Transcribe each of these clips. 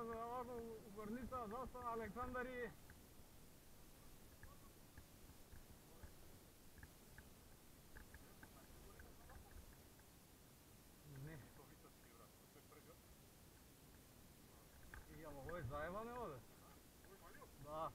Hrvatska za ovako Gornica, Zasta, Aleksandari. Ne. I jel ovo je zajebane ovdje? Da.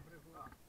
그래 그거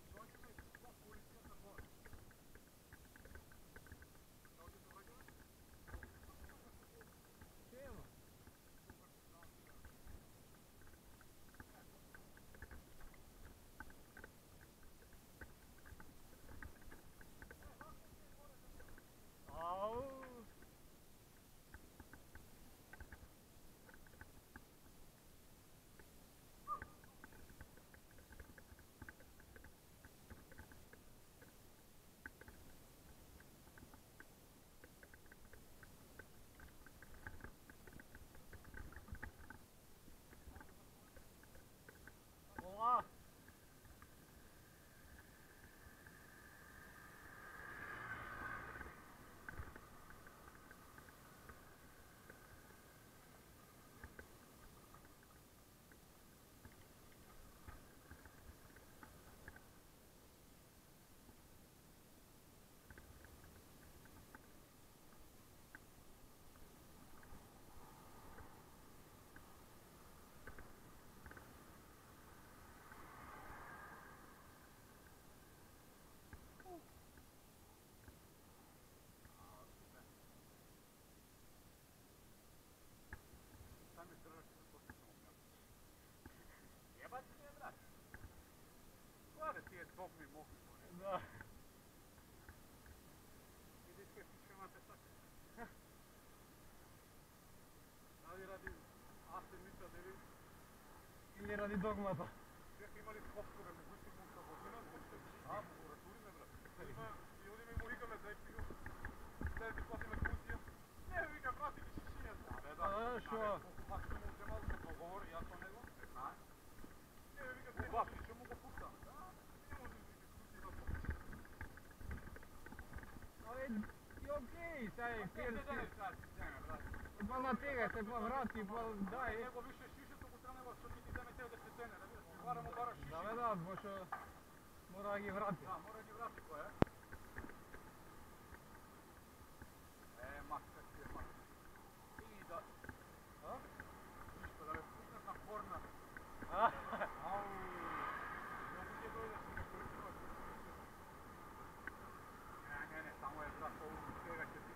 добни мокри. Да. Видиш си ради Асен мисля дали Или ради догмата. бяха имали скопкове могу си му а прокуратури не брат. Има тај сај, Па на тега се па врати, па дај. Него више шишето го треба што ќе ти земе тео да се цене, да разбираш? Барамо бара шиши. Да, бе, да, бошо мора ги врати. Да, мора ги врати кој е.